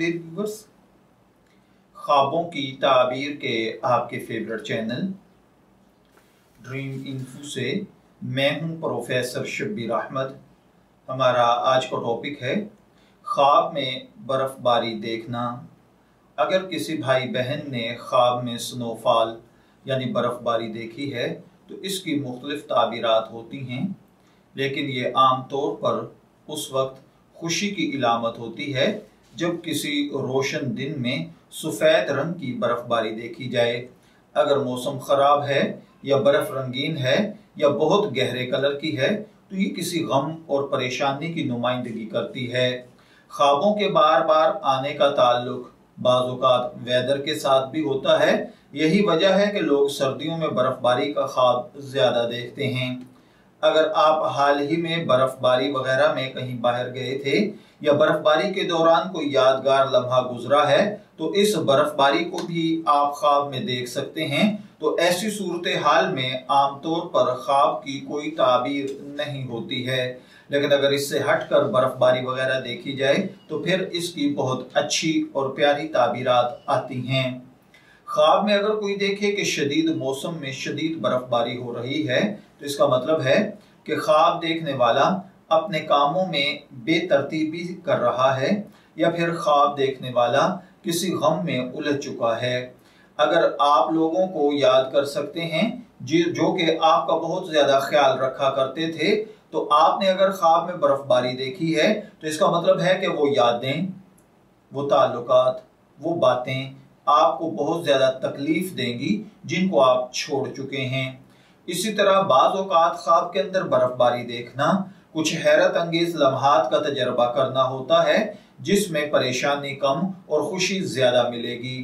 Viewers ख्वाबों की ताबीर के आपके फेवरेट चैनल ड्रीम इन्फो से मैं हूँ प्रोफेसर शब्बीर अहमद हमारा आज का टॉपिक है ख्वाब में बर्फ़बारी देखना अगर किसी भाई बहन ने ख्वाब में स्नोफॉल यानी बर्फ़बारी देखी है तो इसकी मुख्तलिफ़ ताबीरात होती हैं लेकिन ये आम तौर पर उस वक्त खुशी की इलामत होती है जब किसी रोशन दिन में सफ़ेद रंग की बर्फ़बारी देखी जाए। अगर मौसम ख़राब है या बर्फ़ रंगीन है या बहुत गहरे कलर की है तो ये किसी गम और परेशानी की नुमाइंदगी करती है। ख्वाबों के बार बार आने का ताल्लुक बाज़ात वेदर के साथ भी होता है। यही वजह है कि लोग सर्दियों में बर्फ़बारी का ख्वाब ज़्यादा देखते हैं। अगर आप हाल ही में बर्फबारी वगैरह में कहीं बाहर गए थे या बर्फबारी के दौरान कोई यादगार लम्हा गुजरा है तो इस बर्फबारी को भी आप ख्वाब में देख सकते हैं। तो ऐसी सूरत हाल में आमतौर पर ख्वाब की कोई ताबीर नहीं होती है। लेकिन अगर इससे हटकर बर्फबारी वगैरह देखी जाए तो फिर इसकी बहुत अच्छी और प्यारी ताबीरात आती हैं। ख्वाब में अगर कोई देखे कि शदीद मौसम में शदीद बर्फबारी हो रही है तो इसका मतलब है कि ख्वाब देखने वाला अपने कामों में बेतरतीबी कर रहा है, या फिर ख्वाब देखने वाला किसी गम में उलझ चुका है। अगर आप लोगों को याद कर सकते हैं, जो कि आपका बहुत ज़्यादा ख्याल रखा करते थे तो आपने अगर ख्वाब में बर्फबारी देखी है तो इसका मतलब है कि वो यादें, वो ताल्लुकात, वो बातें आपको बहुत ज़्यादा तकलीफ़ देंगी जिनको आप छोड़ चुके हैं। इसी तरह बाज ख्वाब के अंदर बर्फबारी देखना, कुछ हैरत अंगेज लम्हात का तजर्बा करना होता है, जिसमें परेशानी कम और खुशी ज़्यादा मिलेगी।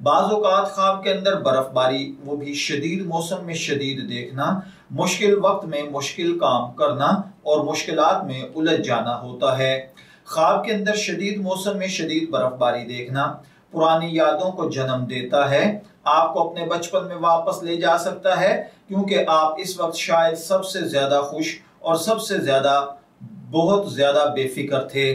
बाज़ात ख्वाब के अंदर बर्फबारी, वो भी शदीद मौसम में शदीद देखना, मुश्किल वक्त में मुश्किल काम करना और मुश्किल में उलझ जाना होता है। ख्वाब के अंदर शदीद मौसम में शदीद बर्फबारी देखना पुरानी यादों को जन्म देता है, आपको अपने बचपन में वापस ले जा सकता है, क्योंकि आप इस वक्त शायद सबसे ज़्यादा खुश और सबसे ज़्यादा, बहुत ज़्यादा बेफिक्र थे।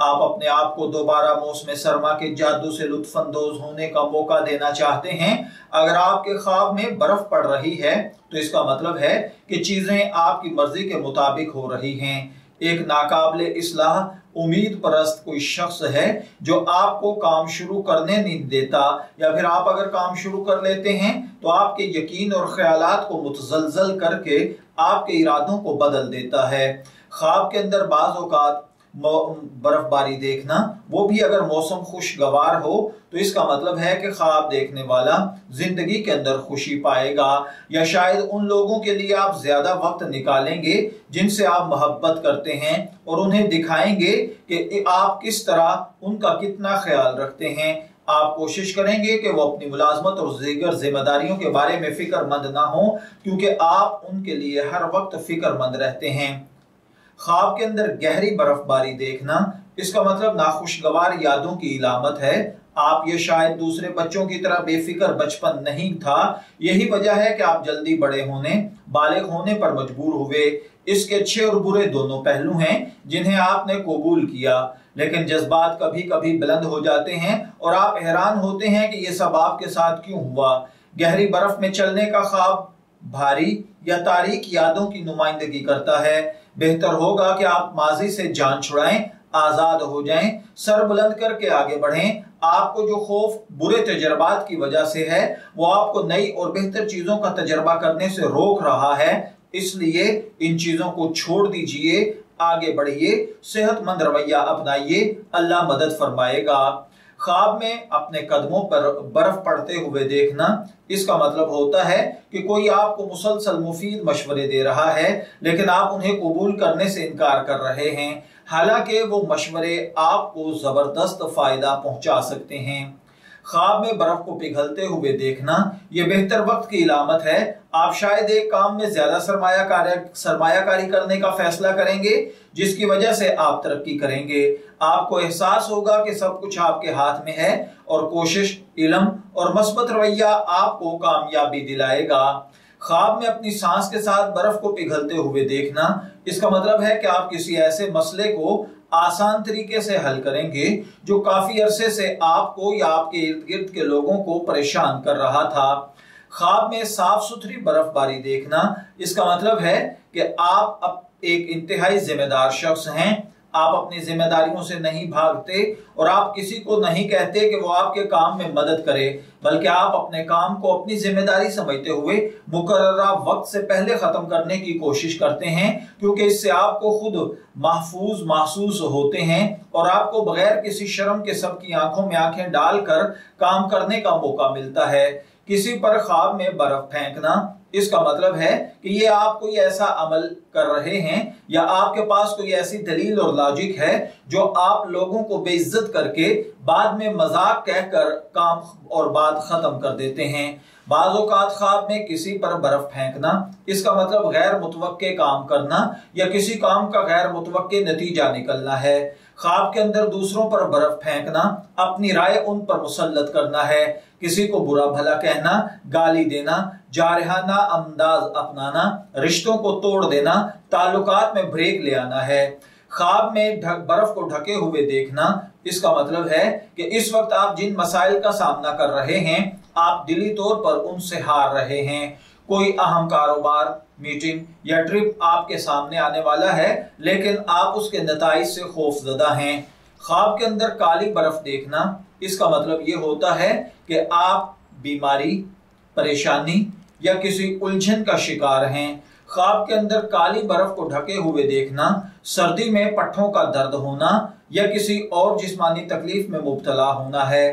आप अपने आप को दोबारा मौसम सरमा के जादू से लुत्फानंदोज होने का मौका देना चाहते हैं। अगर आपके ख्वाब में बर्फ़ पड़ रही है तो इसका मतलब है कि चीज़ें आपकी मर्ज़ी के मुताबिक हो रही हैं। एक नाकाबले इसलाह उम्मीद परस्त कोई शख्स है जो आपको काम शुरू करने नहीं देता, या फिर आप अगर काम शुरू कर लेते हैं तो आपके यकीन और ख्याल को मुतजलजल करके आपके इरादों को बदल देता है। ख्वाब के अंदर बाज अवकात बर्फबारी देखना, वो भी अगर मौसम खुशगवार हो तो इसका मतलब है कि ख्वाब देखने वाला ज़िंदगी के अंदर खुशी पाएगा, या शायद उन लोगों के लिए आप ज़्यादा वक्त निकालेंगे जिनसे आप मोहब्बत करते हैं और उन्हें दिखाएँगे कि आप किस तरह उनका कितना ख्याल रखते हैं। आप कोशिश करेंगे कि वो अपनी मुलाजमत और दीगर जिम्मेदारियों के बारे में फिक्रमंद ना हो, क्योंकि आप उनके लिए हर वक्त फिक्रमंद रहते हैं। ख्वाब के अंदर गहरी बर्फबारी देखना, इसका मतलब नाखुशगवार यादों की इलामत है। आप ये शायद दूसरे बच्चों की तरह बेफिक्र बचपन नहीं था। यही वजह है कि आप जल्दी बड़े होने, बालिग होने पर मजबूर हुए। इसके अच्छे और बुरे दोनों पहलू हैं, जिन्हें आपने कबूल किया। लेकिन जज्बात कभी कभी बुलंद हो जाते हैं और आप हैरान होते हैं कि यह सब आपके साथ क्यों हुआ। गहरी बर्फ़ में चलने का ख्वाब भारी या तारीख यादों की नुमाइंदगी करता है। बेहतर होगा कि आप माजी से जान छुड़ाएँ, आज़ाद हो जाएँ सर बुलंद करके आगे बढ़ें। आपको जो खौफ बुरे तजर्बात की वजह से है, वो आपको नई और बेहतर चीज़ों का तजर्बा करने से रोक रहा है। इसलिए इन चीज़ों को छोड़ दीजिए, आगे बढ़िए, सेहतमंद रवैया अपनाइए। अल्लाह मदद फरमाएगा। ख्वाब में अपने कदमों पर बर्फ़ पड़ते हुए देखना। इसका मतलब होता है कि कोई आपको मुसलसल मुफीद मशवरे दे रहा है, लेकिन आप उन्हें कबूल करने से इनकार कर रहे हैं। हालाँकि वो मशवरे आपको ज़बरदस्त फ़ायदा पहुँचा सकते हैं। ख्वाब में बर्फ़ को पिघलते हुए देखना यह बेहतर वक्त की इलामत है आप शायद एक काम में ज़्यादा सरमाया कार्य, सरमायाकारी करने का फैसला करेंगे, जिसकी वजह से आप तरक्की करेंगे। आपको एहसास होगा कि सब कुछ आपके हाथ में है और कोशिश, इलम और मस्बत रवैया आपको कामयाबी दिलाएगा। ख्वाब में अपनी सांस के साथ बर्फ़ को पिघलते हुए देखना। इसका मतलब है कि आप किसी ऐसे मसले को आसान तरीके से हल करेंगे, जो काफ़ी अरसे से आपको या आपके इर्द गिर्द के लोगों को परेशान कर रहा था। ख्वाब में साफ़ सुथरी बर्फबारी देखना। इसका मतलब है कि आप अब एक इंतहाई जिम्मेदार शख्स हैं। आप अपनी जिम्मेदारियों से नहीं भागते और आप किसी को नहीं कहते कि वो आपके काम में मदद करे, बल्कि आप अपने काम को अपनी ज़िम्मेदारी समझते हुए मुकर वक्त से पहले खत्म करने की कोशिश करते हैं, क्योंकि इससे आपको खुद महफूज महसूस होते हैं और आपको बगैर किसी शर्म के सबकी आँखों में आँखें डालकर काम करने का मौका मिलता है। किसी पर खाब में बर्फ़ फेंकना। इसका मतलब है कि ये आप कोई ऐसा अमल कर रहे हैं या आपके पास कोई ऐसी दलील और लॉजिक है जो आप लोगों को बेइज्जत करके बाद में मज़ाक कहकर काम और बात खत्म कर देते हैं। बाज़ात ख्वाब में किसी पर बर्फ़ फेंकना, इसका मतलब गैर मुतव काम करना या किसी काम का गैर मुतव नतीजा निकलना है। ख्वाब के अंदर दूसरों पर बर्फ़ फेंकना, अपनी राय उन पर मुसलत करना है। किसी को बुरा भला कहना, गाली देना, जारहाना अंदाज अपनाना, रिश्तों को तोड़ देना, ताल्लुकात में ब्रेक ले आना है। ख्वाब में ढक, बर्फ़ को ढके हुए देखना, इसका मतलब है कि इस वक्त आप जिन मसाइल का सामना कर रहे हैं, आप दिली तौर पर उनसे हार रहे हैं। कोई अहम कारोबार मीटिंग या ट्रिप आपके सामने आने वाला है, लेकिन आप उसके नतज से खौफजदा हैं। ख्वाब के अंदर काली बर्फ़ देखना, इसका मतलब ये होता है कि आप बीमारी, परेशानी या किसी उलझन का शिकार हैं। ख्वाब के अंदर काली बर्फ़ को ढके हुए देखना, सर्दी में पट्ठों का दर्द होना या किसी और जिस्मानी तकलीफ़ में मुबतला होना है।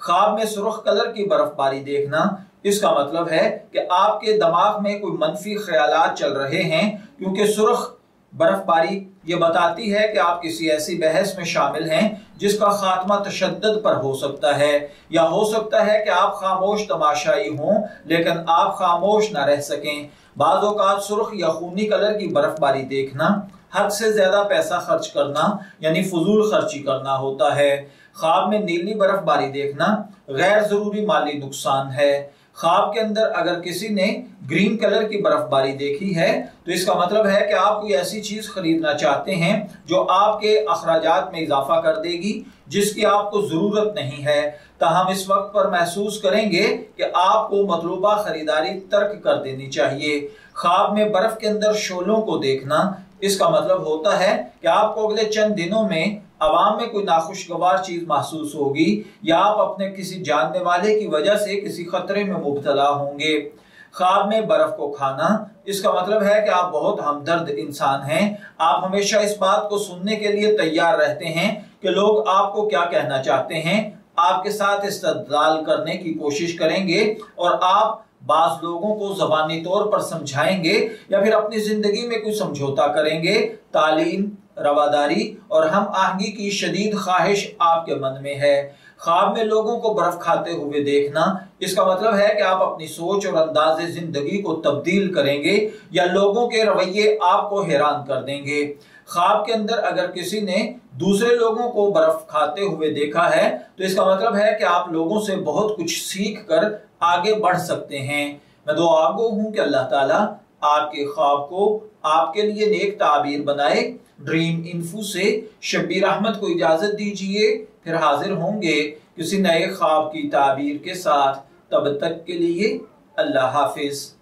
ख्वाब में सुरख कलर की बर्फबारी देखना इसका मतलब है कि आपके दिमाग में कोई मनफी ख्याल चल रहे हैं, क्योंकि सुरख बर्फबारी ये बताती है कि आप किसी ऐसी बहस में शामिल हैं जिसका खात्मा तशद पर हो सकता है, या हो सकता है कि आप खामोश तमाशाई हों, लेकिन आप खामोश ना रह सकें। बाज़ सुर्ख या खूनी कलर की बर्फबारी देखना, हद से ज़्यादा पैसा खर्च करना, यानी फजूल खर्ची करना होता है। ख्वाब में नीली बर्फबारी देखना, गैर ज़रूरी माली नुकसान है। ख्वाब के अंदर अगर किसी ने ग्रीन कलर की बर्फबारी देखी है तो इसका मतलब है कि आप कोई ऐसी चीज़ खरीदना चाहते हैं जो आपके अखराज में इजाफा कर देगी, जिसकी आपको ज़रूरत नहीं है। हम इस वक्त पर महसूस करेंगे कि आपको मतलूबा खरीदारी तर्क कर देनी चाहिए। ख्वाब में बर्फ़ के अंदर शोलों को देखना, इसका मतलब होता है कि आपको अगले चंद दिनों में आवाम में कोई नाखुशगवार चीज़ महसूस होगी या आप अपने किसी जानने वाले की वजह से किसी खतरे में मुबतला होंगे। ख्वाब में बर्फ़ को खाना, इसका मतलब है कि आप बहुत हमदर्द इंसान हैं। आप हमेशा इस बात को सुनने के लिए तैयार रहते हैं कि लोग आपको क्या कहना चाहते हैं। आपके साथ इस्तदलाल करने की कोशिश करेंगे और आप बाज लोगों को जबानी तौर पर समझाएँगे या फिर अपनी ज़िंदगी में कोई समझौता करेंगे। तालीम रवादारी और हम आहंगी की शदीद ख्वाहिश आपके मन में है। ख्वाब में लोगों को बर्फ़ खाते हुए देखना, इसका मतलब है कि आप अपनी सोच और अंदाज ज़िंदगी को तब्दील करेंगे या लोगों के रवैये आपको हैरान कर देंगे। ख्वाब के अंदर अगर किसी ने दूसरे लोगों को बर्फ़ खाते हुए देखा है तो इसका मतलब है कि आप लोगों से बहुत कुछ सीख कर आगे बढ़ सकते हैं। मैं दो आगो हूँ कि अल्लाह ताला आपके ख्वाब को आपके लिए नेक ताबीर बनाए। ड्रीम इन्फू से शब्बीर अहमद को इजाज़त दीजिए। फिर हाजिर होंगे किसी नए ख्वाब की ताबीर के साथ। तब तक के लिए अल्लाह हाफिज।